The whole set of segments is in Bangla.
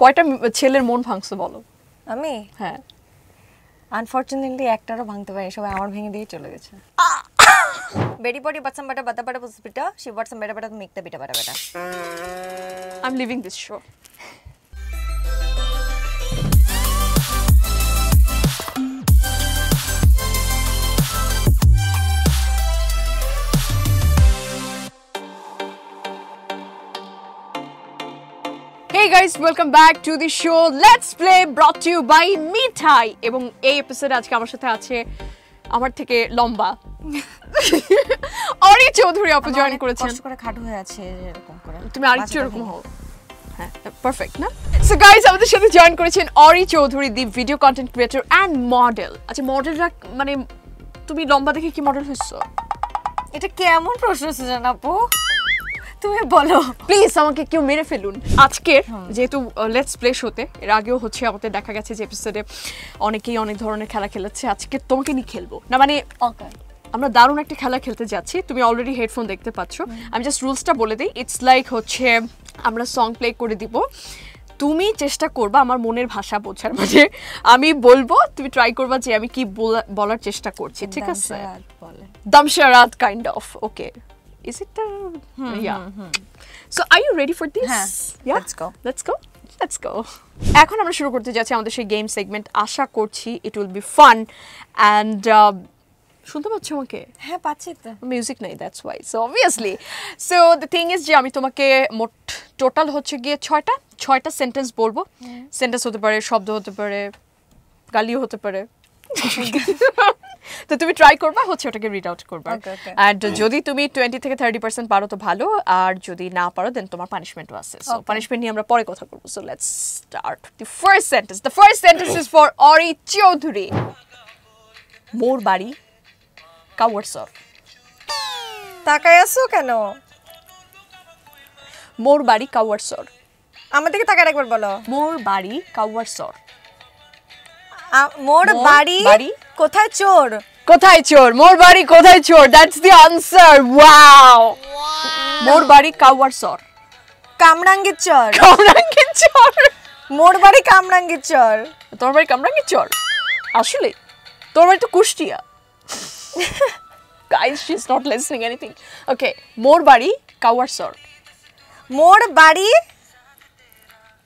কয়টা ছেলের মন ভাঙছো বলো? আমি? হ্যাঁ। আনফরচুনেটলি একটারও ভাঙতে পারি সবাই আমার ভেঙে দিয়ে চলে গেছে। বেডি বডি বাচ্চাম বাটা বাতা বাটা পিটা শিব বাচ্চাম বেটা বেটা মিকতা বিটা বাটা বাটা। I am living this show Back to the show. Let's Play brought to you by Mithai এবং এই এপিসোডে আজকে আমার সাথে আছে আমার থেকে লম্বা। অরি চৌধুরী আপু জয়েন করেছেন। কষ্ট করে খাটো হয়ে আছে এরকম করে। তুমি আরেকটু এরকম। হও। হ্যাঁ। পারফেক্ট না? সো গাইস আমাদের সাথে জয়েন করেছেন Ori Chowdhury the video content creator and model আচ্ছা মডেলরা মানে তুমি লম্বা দেখে কি মডেল হইছো এটা কেমন প্রশ্ন সুজন আপু? তুমি বলো। প্লিজ আমাকে কেউ মেরে ফেলুন। আজকের যেহেতু লেটস প্লে শোতে এর আগেও হচ্ছে আমাদের দেখা গেছে যে এপিসোডে অনেকেই অনেক ধরনের খেলা খেলেছে। আজকে তোমাকে নিয়ে খেলব। না মানে আমরা দারুণ একটা খেলা খেলতে যাচ্ছি। তুমি অলরেডি হেডফোন দেখতে পাচ্ছ। আমি জাস্ট রুলসটা বলে দিই। ইটস লাইক হচ্ছে আমরা সং প্লে করে দিব। তুমি চেষ্টা করবা আমার মনের ভাষা বোঝার মানে আমি বলব তুমি ট্রাই করবা যে আমি কি বলা- বলার চেষ্টা করছি। ঠিক আছে? Dumb charades kind of okay is it yeah so are you ready for this হ্যাঁ, let's go. Let's go let's go এখন আমরা শুরু করতে যাচ্ছি আমাদের সেই গেম সেগমেন্ট আশা করছি it will be fun and শুনতে পাচ্ছ আমাকে? হ্যাঁ পাচ্ছি তো। মিউজিক নাই that's why so obviously so the thing is যে আমি তোমাকে মোট টোটাল হচ্ছে গিয়ে ছয়টা ছয়টা সেন্টেন্স বলব। সেন্টেন্স হতে পারে শব্দ হতে পারে গালিও হতে পারে। তো তুমি ট্রাই করবা হচ্ছে ওটাকে রিড আউট করবা. অ্যান্ড যদি তুমি টোয়েন্টি থেকে থার্টি পার্সেন্ট পারো তো ভালো আর যদি না পারো দেন তোমার পানিশমেন্টও আছে। সো পানিশমেন্ট নিয়ে আমরা পরে কথা করব so let's start the first sentence the first sentence is for Ori Chowdhury মোর বাড়ি কাওয়ারসর তাকায় আছো কেন? মোর বাড়ি কাওয়ারসর আমার দিকে তাকায় একবার বলো। মোর বাড়ি কাওয়ারসর আ- মোর বাড়ি? কোথায় চোর? কোথায় চোর? মোর বাড়ি কোথায় চোর? দ্যাটস দি আনসার ওয়াও মোর বাড়ি কাওয়ারসর কামরাঙ্গীর চর। কামরাঙ্গীর চোর। মোর বাড়ি কামরাঙ্গীর চর। তোর বাড়ি কামরাঙ্গীর চোর? আসলে তোর বাড়ি তো Kushtia. Guys she's not listening anything. Okay মোর বাড়ি কাওয়ারসর মোর বাড়ি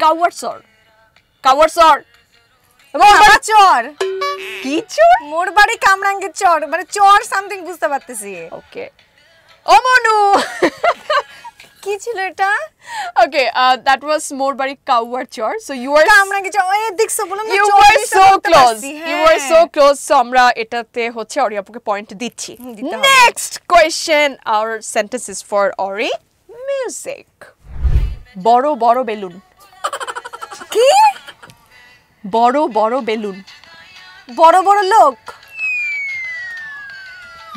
কাওয়ারসর কাওয়ারসর মোর বাড়ি চর। কি চোর? মোর বাড়ি কামরাঙ্গীর চর মানে চর সামথিং বুঝতে পারতেছি। ওকে ও মনু! কি ছিল এটা? Okay uh, মোরবাড়ি কাওয়ার চর দেখছ বললাম so close so আমরা এটাতে হচ্ছে অরি আপুকে পয়েন্ট দিচ্ছি। sentence Ori music. বড় বড় বেলুন। বড় বড় বেলুন বড় বড় লোক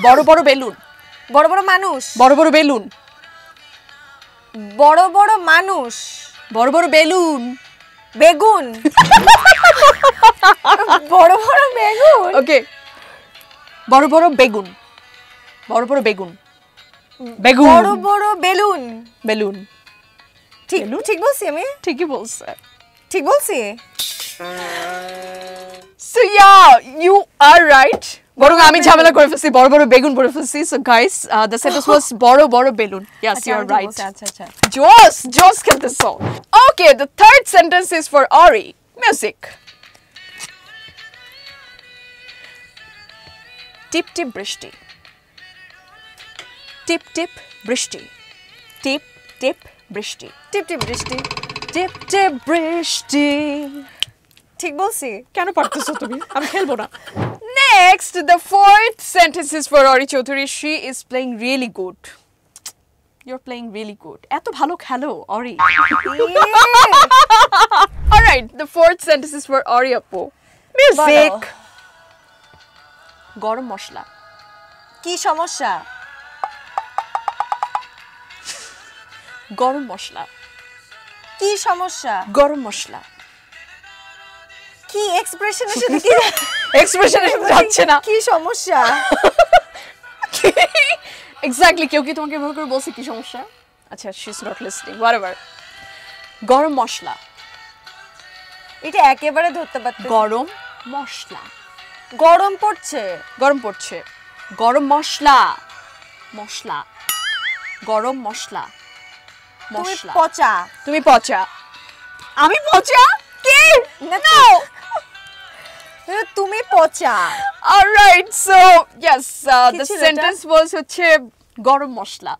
বড় বড় বেলুন বড় বড় মানুষ বড় বড় বেলুন বড় বড় মানুষ বড় বড় বেলুন বেগুন বড় বড় বেগুন ওকে বড় বড় বেগুন বড় বড় বেগুন বেগুন বড় বড় বেলুন বেলুন ঠিক ঠিক বলছি আমি ঠিকই বলছে ঠিক বলছি So yeah, you are right. বরং আমি ঝামেলা করে ফেলছি বড় বড় বেগুন বলে ফেলছি so guys the sentence was বড় বড় বেলুন ইয়েস আচ্ছা, ইউ আর আমি ঠিক রাইট বলছি, আচ্ছা আচ্ছা জোস জোস খেলতেছো okay the third sentence is for Ori music টিপ টিপ বৃষ্টি টিপ টিপ বৃষ্টি টিপ টিপ বৃষ্টি টিপ টিপ বৃষ্টি টিপ টিপ বৃষ্টি ঠিক বলছি। কেন পারতেছো তুমি? আমি খেলব না। Next the fourth sentence is for Ori Chowdhury she is playing really good your playing really good এত ভালো খেলো Ori alright the fourth sentence is for Ori আপু মিউজিক গরম মশলা। কি সমস্যা? গরম মশলা। কি সমস্যা? গরম মশলা। কি এক্সপ্রেশনের সাথে কি এক্সপ্রেশন যাচ্ছে না? কি সমস্যা? এক্স্যাক্টলি কেউ কি তোমাকে এভাবে করে বলছে কি সমস্যা? আচ্ছা she is not listening whatever গরম মশলা। এটা একেবারে ধরতে পারতে গরম মশলা। গরম পড়ছে। গরম পড়ছে। গরম মশলা। মশলা। গরম মশলা। মশলা। পচা। তুমি পচা। আমি পচা? কি? না তুমি পচা alright so yes the sentence was হচ্ছে গরম মশলা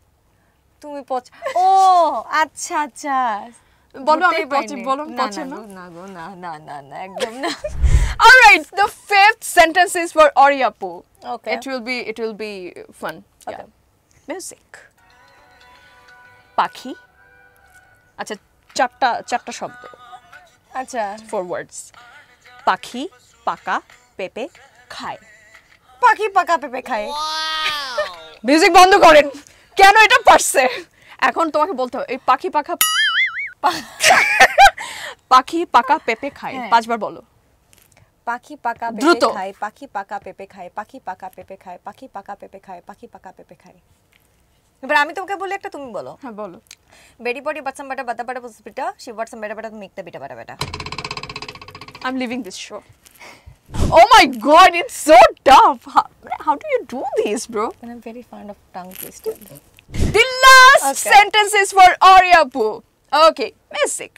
তুমি পচা ও আচ্ছা আচ্ছা বলো আমি পচে। বলো পচে না না গো, না না না একদম না fifth sentence is for Oriapu. Okay. It will be it will be fun. Yeah. Okay. Music. পাখি আচ্ছা চারটা চারটা শব্দ আচ্ছা ফোর ওয়ার্ডস পাখি পাকা পেঁপে খায়। পাখি পাকা পেঁপে খায়। মিউজিক বন্ধ করেন। কেন এটা পারছে? এখন তোমাকে বলতে হবে এই পাখি পাখা পাখি পাকা পেঁপে খায়। হ্যাঁ। পাঁচবার বলো। পাখি পাকা দ্রুত। পেঁপে খায় পাখি পাকা পেঁপে খায় পাখি পাকা পেঁপে খায় পাখি পাকা পেঁপে খায় পাখি পাকা পেঁপে খায়। এবার আমি তোমাকে বলি একটা তুমি বলো। হ্যাঁ বলো। বেডি বডি বাচ্চাম বাটা বাতা বাটা পুষ্পিটা শিব বাটসাম বেটা বেটা তুমি একটা বিটা বাটা বেটা I'm leaving this show. Oh my god, it's so tough. How, how do you do this, bro? and I'm very fond of tongue twister The last Okay. sentence is for Aryapu. Okay, music.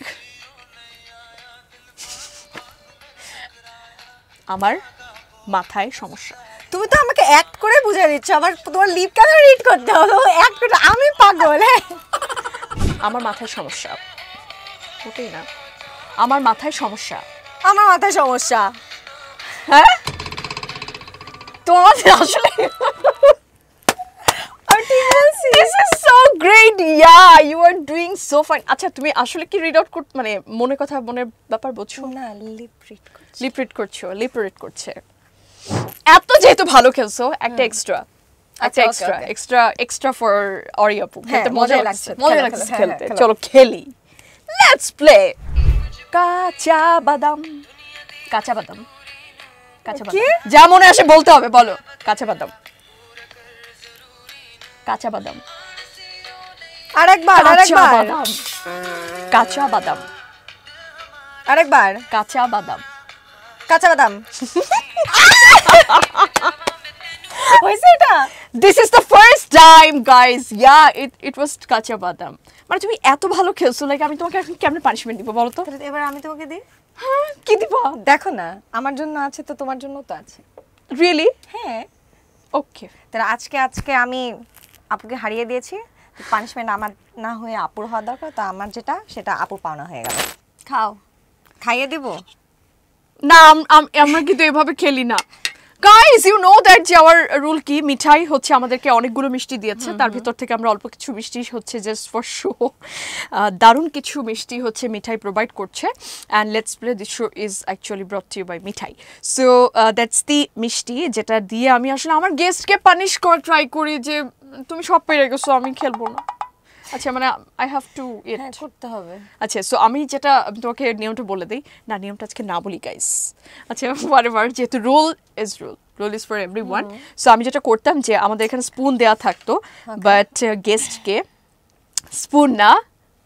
আমার মাথায় সমস্যা তুমি তো আমাকে অ্যাক্ট করে বুঝিয়ে দিচ্ছ আবার তোমার লিপ কেন রিড করতে হলো অ্যাক্ট করে আমি পাগল হ্যাঁ আমার মাথায় সমস্যা ওটাই না আমার মাথায় সমস্যা আমার মাথায় সমস্যা। হ্যাঁ? তোমার আসলে. আচ্ছা তুমি আসলে কি রিড আউট মানে মনে কথা মনের ব্যাপার বুঝছ না লিপ রিড করছি। লিপ রিড করছ লিপ রিড করছে। এত যেহেতু ভালো খেলছো একটা এক্সট্রা আচ্ছা, okay, extra okay. Extra extra for অরিয়াপু মজা লাগছে লাগছে। মজা লাগছে খেলতে। চলো খেলি। লেটস প্লে কাঁচা বাদাম। কাঁচা বাদাম। কাঁচা বাদাম। যা মনে আসে বলতে হবে বলো। কাঁচা বাদাম। কাঁচা বাদাম। আরেকবার কাঁচা আরেকবার। কাঁচা বাদাম। আরেকবার। কাঁচা বাদাম। কাঁচা বাদাম। হয়েছে এটা this is the first time guys yeah it it was কাঁচা বাদাম. মানে তুমি এত ভালো খেলছো লাইক আমি তোমাকে এখন কেমন পানিশমেন্ট দিব বলো তো? এবার আমি তোমাকে দিই? হ্যাঁ কি দিবা? দেখো না আমার জন্য আছে তো তোমার জন্য তো আছে। রিয়েলি হ্যাঁ। ওকে তাহলে আজকে আজকে আমি আপুকে হারিয়ে দিয়েছি। পানিশমেন্ট আমার না হয়ে আপুর হওয়া দরকার তো আমার যেটা সেটা আপুর পাওনা হয়ে গেল। খাও। খাইয়ে দিব? না আম- আম- আমরা কিন্তু এভাবে খেলি না। গাইস ইউ নো দ্যাট যে আমার রুল কি? মিঠাই হচ্ছে আমাদেরকে অনেকগুলো মিষ্টি দিয়েছে। তার ভিতর থেকে আমরা অল্প কিছু মিষ্টি হচ্ছে জাস্ট ফর শো দারুণ কিছু মিষ্টি হচ্ছে মিঠাই প্রোভাইড করছে। And let's play this show is actually brought you by Mithai. So that's the মিষ্টি যেটা দিয়ে আমি আসলে আমার গেস্টকে পানিশ করা ট্রাই করি যে তুমি সব পেরে গেছো আমি খেলব না। আচ্ছা মানে আই হ্যাভ টু ইট হ্যাঁ করতে হবে। আচ্ছা সো আমি যেটা তোমাকে নিয়মটা বলে দিই না নিয়মটা আজকে না বলি গাইস আচ্ছা ওয়ারেভার যেহেতু rule is rule rule is for every one so আমি যেটা করতাম যে আমাদের এখানে স্পুন দেওয়া থাকতো বাট গেস্টকে স্পুন না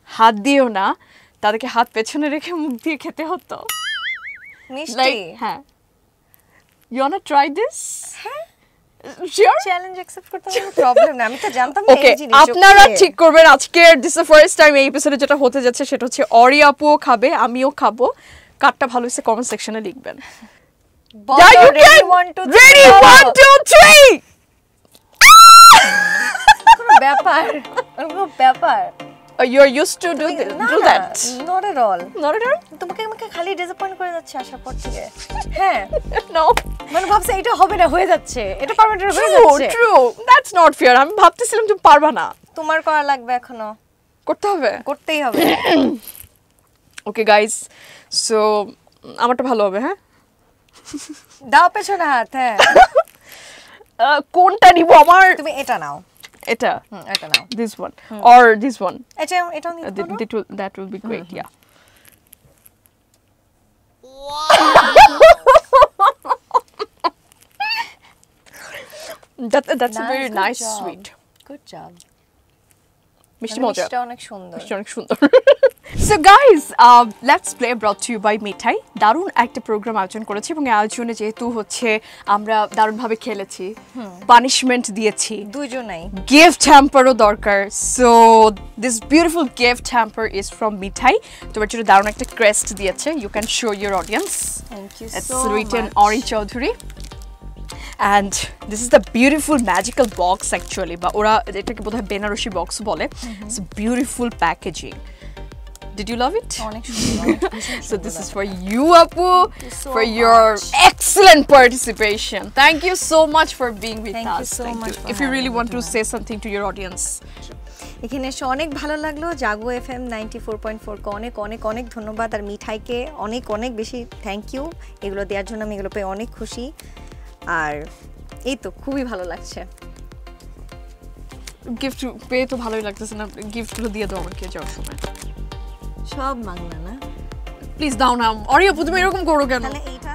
হাত দিয়েও না তাদেরকে হাত পেছনে রেখে মুখ দিয়ে খেতে হতো। মিষ্টি? হ্যাঁ। You try this sure challenge accept করতে হবে প্রবলেম না আমি তো জানতাম না এই জিনিস আপনারা ঠিক করবেন আজকে দিস দ্য ফার্স্ট টাইম এই এপিসোডে যেটা হতে যাচ্ছে সেটা হচ্ছে অরি আপুও খাবে আমিও খাব। কারটা ভালো হয়েছে কমেন্ট সেকশনে লিখবেন। Yeah, you can. one, two, three, Ready, one, two, three. কোনো ব্যাপার কোনো ব্যাপার। You're used to do, না do that. Not at all Not at all? তোমাকে আমাকে খালি ডিসঅ্যাপয়েন্ট করে যাচ্ছে আসার পর থেকে হ্যাঁ। No. মানে ভাবছে এটা হবে না হয়ে যাচ্ছে। এটা পারবে না হয়ে True, যাচ্ছে। true. That's not fair. আমি ভাবতেছিলাম তুমি পারবা না। তোমার করা লাগবে এখনও। করতে হবে? করতেই হবে। ওকে গাইস সো আমারটা ভালো হবে হ্যাঁ? দাও পেছনে হাত হ্যাঁ। Uh, কোনটা নিব? আমার তুমি এটা নাও। এটা হুম এটা নাও this one or this one এটা এটাও নিতে পারো that will that will be great yeah that that's a very nice sweet good job মিষ্টি মজা মিষ্টিটা অনেক সুন্দর মিষ্টি অনেক সুন্দর So guys let's play brought to by Mithai দারুণ একটা প্রোগ্রাম আয়োজন করেছি এবং আয়োজনে যেহেতু হচ্ছে আমরা দারুণভাবে খেলেছি পানিশমেন্ট দিয়েছি। দুজনেই গিফট হ্যাম্পারও দরকার। So this beautiful gift hamper is from Mithai তোমার জন্য দারুণ একটা ক্রেস্ট দিয়েছে। You can show your audience thank you It's so written Ori Chaudhary. And this is the beautiful magical box actually. বা ওরা এটাকে বোধহয় বেনারসি বক্স বলে। a beautiful packaging. Did you love it? So this is for you, Apu, so for your much. excellent participation. Thank you so much for being with Thank us. you so much for If you really want to say something to your audience. এখানে এসে অনেক ভালো লাগল Jago F M ninety four point ফোরকে অনেক অনেক অনেক ধন্যবাদ আর মিঠাইকে অনেক অনেক বেশি থ্যাংক ইউ এগুলো দেওয়ার জন্য আমি এগুলো পেয়ে অনেক খুশি আর এই তো খুবই ভালো লাগছে গিফট পেয়ে তো ভালোই লাগতেছে না গিফটগুলো দিয়ে দাও আমাকে যাওয়ার সময় সব বাংলা না? প্লিজ দাও না অরিয়া প্রথমে তুমি এরকম করো কেন? তাহলে এইটা